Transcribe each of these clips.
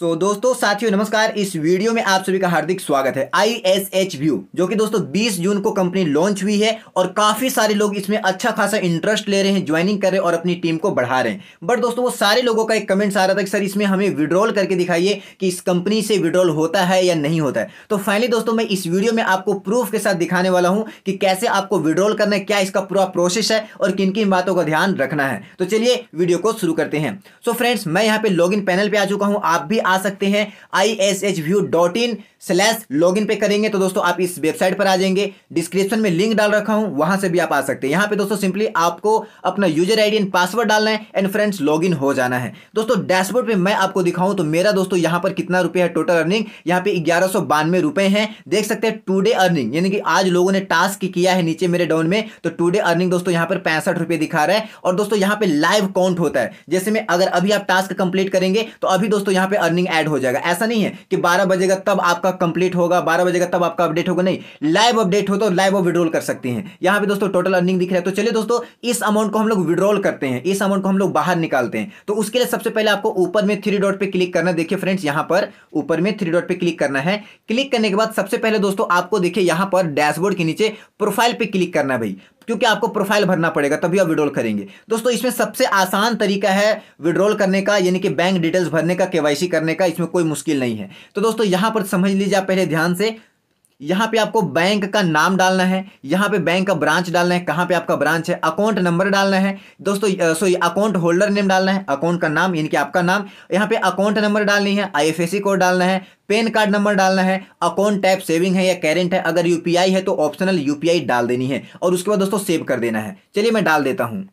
सो so, दोस्तों साथियों नमस्कार। इस वीडियो में आप सभी का हार्दिक स्वागत है आई एस एच व्यू जो कि दोस्तों 20 जून को कंपनी लॉन्च हुई है और काफ़ी सारे लोग इसमें अच्छा खासा इंटरेस्ट ले रहे हैं ज्वाइनिंग कर रहे हैं और अपनी टीम को बढ़ा रहे हैं। बट दोस्तों वो सारे लोगों का एक कमेंट आ रहा था कि सर इसमें हमें विड्रॉल करके दिखाइए कि इस कंपनी से विड्रॉल होता है या नहीं होता है? तो फाइनली दोस्तों मैं इस वीडियो में आपको प्रूफ के साथ दिखाने वाला हूँ कि कैसे आपको विड्रॉल करना है क्या इसका पूरा प्रोसेस है और किन किन बातों का ध्यान रखना है। तो चलिए वीडियो को शुरू करते हैं। सो फ्रेंड्स मैं यहाँ पे लॉग पैनल पर आ चुका हूँ। आप भी आ सकते हैं I S H view dot in slash log पे करेंगे। तो दोस्तों, आप इस वेबसाइट पर आ जाएँगे। डिस्क्रिप्शन में लिंक डाल रखा हूँ, वहाँ से भी आप आ सकते हैं। यहाँ पे दोस्तों सिंपली आपको अपना यूज़र आईडी एंड पासवर्ड डालना है एंड फ्रेंड्स लॉगिन हो जाना है। दोस्तों डैशबोर्ड पे मैं आपको दिखाऊँ तो मेरा दोस्तों, यहाँ पर कितना रुपए है टोटल अर्निंग यहाँ पे ग्यारह सौ बानवे हैं। देख सकते हैं टू डे अर्निंग यानी कि आज लोगों ने टास्क किया है नीचे मेरे डाउन में। तो टू डे अर्निंग दोस्तों, यहाँ पर पैंसठ रुपए दिखा रहा है। और दोस्तों, यहाँ पे लाइव काउंट होता है। जैसे में अगर अभी आप टास्क कंप्लीट करेंगे तो अभी दोस्तों, यहाँ पे ऐड हो जाएगा। ऐसा नहीं है कि बारह बजेगा तब आपका कंप्लीट होगा, बारह बजेगा तब आपका अपडेट होगा, नहीं। लाइव अपडेट हो तो लाइव विड्रॉल कर सकते हैं। यहाँ पे दोस्तों टोटल अर्निंग दिख रहा है। तो चलिए दोस्तों, इस अमाउंट को हम लोग विड्रॉल करते हैं। इस अमाउंट को हम लोग बाहर निकालते हैं। तो उसके लिए सबसे पहले आपको ऊपर में थ्री डॉट पे क्लिक करना देखिए फ्रेंड्स यहाँ पर ऊपर में थ्री डॉट पे क्लिक करना है। क्लिक करने के बाद सबसे पहले दोस्तों आपको देखिए यहाँ पर डैशबोर्ड के नीचे प्रोफ़ाइल पे क्लिक करना भाई। क्योंकि आपको प्रोफ़ाइल भरना पड़ेगा, तभी आप विड्रॉल करेंगे। दोस्तों, इसमें सबसे आसान तरीका है विड्रॉल करने का, यानी कि बैंक डिटेल्स भरने का केवाईसी करने का, इसमें कोई मुश्किल नहीं है। तो दोस्तों, यहाँ पर समझ लीजिए आप पहले ध्यान से यहाँ पे आपको बैंक का नाम डालना है, यहाँ पे बैंक का ब्रांच डालना है, कहाँ पे आपका ब्रांच है अकाउंट नंबर डालना है। दोस्तों सॉरी अकाउंट होल्डर नेम डालना है अकाउंट का नाम, यानी कि आपका नाम। यहाँ पे अकाउंट नंबर डालनी है आईएफएससी कोड डालना है पेन कार्ड नंबर डालना है अकाउंट टाइप सेविंग है या करेंट है, अगर यूपीआई है तो ऑप्शनल यूपीआई डाल देनी है, और उसके बाद दोस्तों सेव कर देना है। चलिए मैं डाल देता हूँ।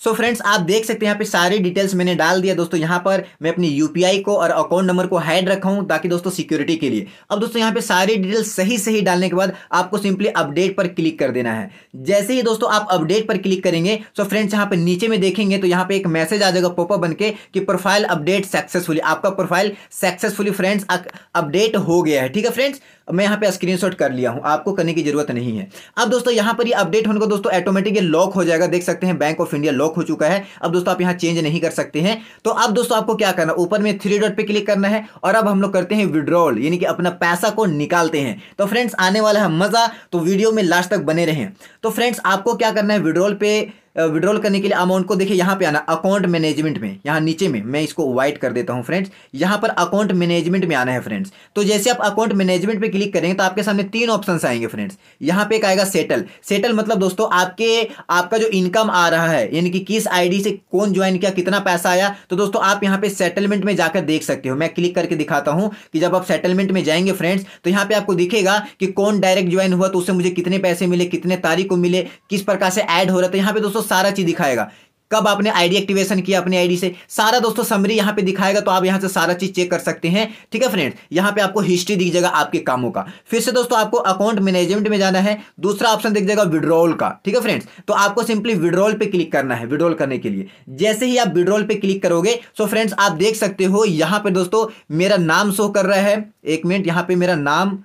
सो so फ्रेंड्स आप देख सकते हैं यहाँ पे सारी डिटेल्स मैंने डाल दिया। दोस्तों, यहाँ पर मैं अपनी यूपीआई को और अकाउंट नंबर को हाइड रखा हूँ ताकि दोस्तों सिक्योरिटी के लिए। अब दोस्तों, यहाँ पे सारी डिटेल्स सही सही डालने के बाद आपको सिंपली अपडेट पर क्लिक कर देना है। जैसे ही दोस्तों आप अपडेट पर क्लिक करेंगे सो फ्रेंड्स यहाँ पर नीचे में देखेंगे तो यहाँ पे एक मैसेज आ जाएगा पोपअप बन के कि प्रोफ़ाइल अपडेट सक्सेसफुली आपका प्रोफ़ाइल सक्सेसफुली फ्रेंड्स अपडेट हो गया है। ठीक है फ्रेंड्स मैं यहाँ पे स्क्रीनशॉट कर लिया हूँ। आपको करने की ज़रूरत नहीं है। अब दोस्तों, यहाँ पर ये अपडेट होने को दोस्तों ऑटोमेटिक लॉक हो जाएगा। देख सकते हैं बैंक ऑफ़ इंडिया लॉक हो चुका है। अब दोस्तों आप यहाँ चेंज नहीं कर सकते हैं। तो अब दोस्तों आपको क्या करना ऊपर में थ्री डॉट पे क्लिक करना है और अब हम लोग करते हैं विड्रॉल यानी कि अपना पैसा को निकालते हैं। तो फ्रेंड्स आने वाला है मज़ा। तो वीडियो में लास्ट तक बने रहें। तो फ्रेंड्स आपको क्या करना है? विड्रॉल पे विड्रॉल करने के लिए अमाउंट को देखिए, यहाँ पे आना अकाउंट मैनेजमेंट में, यहाँ नीचे में, मैं इसको वाइट कर देता हूँ फ्रेंड्स यहाँ पर अकाउंट मैनेजमेंट में आना है फ्रेंड्स तो जैसे आप अकाउंट मैनेजमेंट पे क्लिक करेंगे तो आपके सामने तीन ऑप्शन आएँगे फ्रेंड्स यहाँ पे एक आएगा सेटल सेटल मतलब दोस्तों, आपके, आपका जो इनकम आ रहा है, यानी कि किस आईडी से कौन ज्वाइन किया, कितना पैसा आया तो दोस्तों, आप यहाँ पे सेटलमेंट में जाकर देख सकते हो। मैं क्लिक करके दिखाता हूँ कि जब आप सेटलमेंट में जाएँगे फ्रेंड्स तो यहाँ पे आपको दिखेगा कि कौन डायरेक्ट ज्वाइन हुआ तो उससे मुझे कितने पैसे मिले, कितने तारीख को मिले, किस प्रकार से ऐड हो रहा था यहाँ पे, दोस्तों सारा चीज़ दिखाएगा। कब आपने आईडी एक्टिवेशन किया अपनी आईडी से? सारा दोस्तों समरी यहाँ पे दिखाएगा तो आप यहाँ से सारा चीज़ चेक कर सकते हैं। ठीक है फ्रेंड्स यहाँ पे आपको हिस्ट्री दिख जाएगा आपके कामों का। फिर से दोस्तों आपको अकाउंट मैनेजमेंट में जाना है। दूसरा ऑप्शन दिख जाएगा विड्रॉल का। ठीक है फ्रेंड्स तो आपको सिंपली विड्रॉल पे क्लिक करना है विड्रॉल करने के लिए। जैसे ही आप विड्रॉल पे क्लिक करोगे सो फ्रेंड्स आप देख सकते हो, यहाँ पर दोस्तों मेरा नाम शो कर रहा है। एक मिनट यहाँ पर मेरा नाम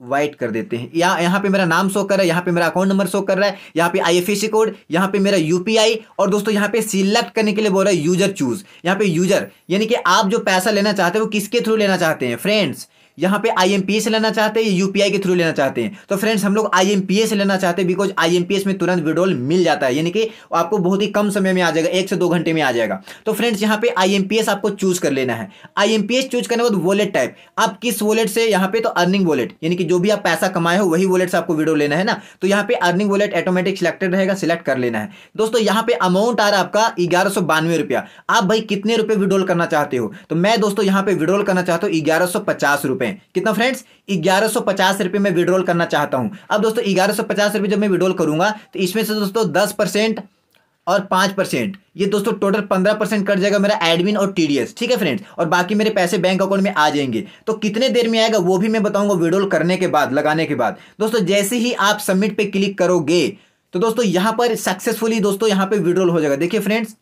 वाइट कर देते हैं। या, यहाँ पे मेरा नाम शो कर रहा है, यहाँ पे मेरा अकाउंट नंबर शो कर रहा है, यहाँ पे आईएफएससी कोड यहाँ पे मेरा यूपीआई और दोस्तों यहाँ पे सिलेक्ट करने के लिए बोल रहा है यूज़र चूज़ यहाँ पे यूज़र यानी कि आप जो पैसा लेना चाहते हैं वो किसके थ्रू लेना चाहते हैं? फ्रेंड्स यहाँ पे आई से लेना चाहते हैं यूपीआई के थ्रू लेना चाहते हैं। तो फ्रेंड्स हम लोग आई से लेना चाहते हैं बिकॉज़ IMPS में तुरंत विड्रॉल मिल जाता है। यानी कि आपको बहुत ही कम समय में आ जाएगा, एक से दो घंटे में आ जाएगा। तो फ्रेंड्स यहाँ पे आईएमपीएस आपको चूज़ कर लेना है। IMPS चूज़ करने के बाद वॉलेट टाइप आप किस वॉलेट से, यहाँ पे तो अर्निंग वॉलेट यानी कि जो भी आप पैसा कमाए हो, वही वॉलेट से आपको वीडियो लेना है ना? तो यहाँ पे अर्निंग वॉलेट ऑटोमेटिक सिलेक्टेड रहेगा सिलेक्ट कर लेना है। दोस्तों, यहाँ पे अमाउंट आ रहा है आपका ग्यारह रुपया। आप भाई कितने रुपए विड्रॉल करना चाहते हो? तो मैं दोस्तों, यहाँ पे विड्रॉल करना चाहता हूँ, ग्यारह पचास रुपए कितना फ्रेंड्स ग्यारह सौ पचास रुपये में विड्रॉल करना चाहता हूँ। अब दोस्तों, ग्यारह सौ पचास रुपये जब मैं विड्रॉल करूँगा तो इसमें से दोस्तों दस परसेंट और पाँच परसेंट। ये दोस्तों टोटल पंद्रह परसेंट कट जाएगा मेरा एडमिन और टीडीएस ठीक है फ्रेंड्स और बाकी मेरे पैसे बैंक अकाउंट में आ जाएँगे। तो कितने देर में आएगा, वो भी मैं बताऊँगा विड्रॉल करने के बाद, लगाने के बाद। दोस्तों, जैसे ही आप सबमिट पे क्लिक करोगे तो दोस्तों, यहाँ पर सक्सेसफुली दोस्तों, यहाँ पे विड्रॉल हो जाएगा। देखिए फ्रेंड्स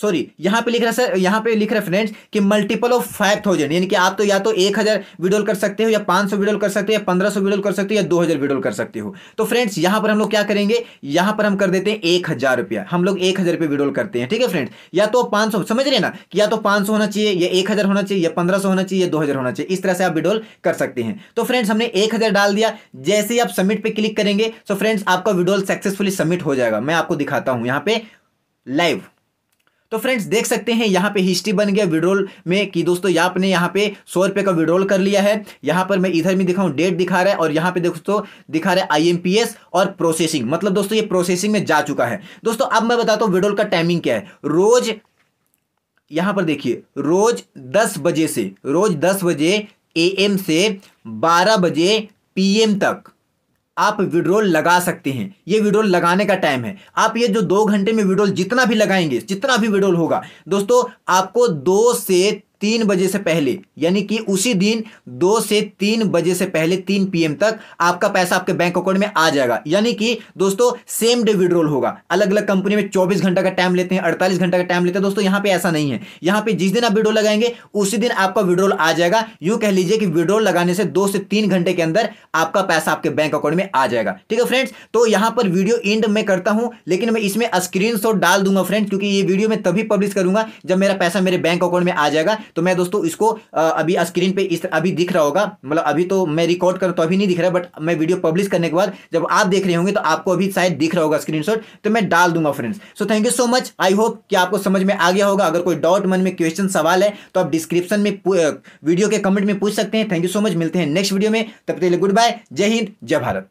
सॉरी यहाँ पे लिख रहा है सर यहाँ पे लिख रहा है फ्रेंड्स कि मल्टीपल ऑफ़ फाइव थाउज़ेंड यानी कि आप तो या तो एक हज़ार वीडियो कर सकते हो, या पाँच सौ वीडियो कर सकते हो, या पंद्रह सौ वीडियो कर सकते हो, या दो हज़ार वीडियो कर सकते हो। तो फ्रेंड्स यहाँ पर हम लोग क्या करेंगे? यहाँ पर हम कर देते हैं एक हज़ार रुपया। हम लोग एक हज़ार रुपये वीडियो करते हैं, ठीक है फ्रेंड्स या तो पाँच सौ, समझ रहे ना, कि या तो पाँच सौ होना चाहिए, या एक हज़ार होना चाहिए, या पंद्रह सौ होना चाहिए, या दो हज़ार होना चाहिए, इस तरह से आप वीडियो कर सकते हैं। तो फ्रेंड्स हमने एक हज़ार डाल दिया। जैसे ही आप सबमिट पे क्लिक करेंगे तो फ्रेंड्स आपका वीडियो सक्सेसफुली सबमिट हो जाएगा। मैं आपको दिखाता हूँ यहाँ पे लाइव तो फ्रेंड्स देख सकते हैं, यहाँ पे हिस्ट्री बन गया विड्रोल में कि दोस्तों आपने यहाँ पे सौ रुपये का विड्रोल कर लिया है। यहाँ पर मैं इधर भी दिखाऊँ डेट दिखा रहा है और यहाँ पे दोस्तों, दिखा रहा है आईएमपीएस और प्रोसेसिंग मतलब दोस्तों, ये प्रोसेसिंग में जा चुका है। दोस्तों, अब मैं बताता हूँ विड्रोल का टाइमिंग क्या है। रोज, यहाँ पर देखिए, रोज दस बजे से, रोज दस बजे एएम से बारह बजे पीएम तक। आप विड्रोल लगा सकते हैं। ये विड्रोल लगाने का टाइम है। आप ये जो दो घंटे में विड्रोल जितना भी लगाएँगे, जितना भी विड्रोल होगा, दोस्तों, आपको दो से तीन बजे से पहले, यानी कि उसी दिन दो से तीन बजे से पहले, तीन पीएम तक आपका पैसा आपके बैंक अकाउंट में आ जाएगा। यानी कि दोस्तों सेम डे विड्रोल होगा। अलग अलग कंपनी में चौबीस घंटा का टाइम लेते हैं, अड़तालीस घंटा का टाइम लेते हैं। दोस्तों, यहाँ पे ऐसा नहीं है। यहाँ पे जिस दिन आप विड्रोल लगाएँगे, उसी दिन आपका विड्रोल आ जाएगा। यूँ कह लीजिए कि विड्रोल लगाने से दो से तीन घंटे के अंदर आपका पैसा आपके बैंक अकाउंट में आ जाएगा। ठीक है फ्रेंड्स तो यहाँ पर वीडियो इंड में करता हूँ, लेकिन मैं इसमें स्क्रीन डाल दूँगा फ्रेंड्स क्योंकि ये वीडियो मैं तभी पब्लिश करूँगा जब मेरा पैसा मेरे बैंक अकाउंट में आ जाएगा। तो मैं दोस्तों इसको अभी स्क्रीन पे इस, अभी दिख रहा होगा। मतलब अभी तो मैं रिकॉर्ड कर तो अभी नहीं दिख रहा बट मैं वीडियो पब्लिश करने के बाद जब आप देख रहे होंगे तो आपको अभी शायद दिख रहा होगा स्क्रीन तो मैं डाल दूँगा friends so thank you so much I hope कि आपको समझ में आ गया होगा। अगर कोई डाउट मन में क्वेश्चन सवाल है तो आप डिस्क्रिप्शन में वीडियो के कमेंट में पूछ सकते हैं। थैंक यू सो मच मिलते हैं नेक्स्ट वीडियो में। तब तक गुड बाय जय हिंद, जय भारत।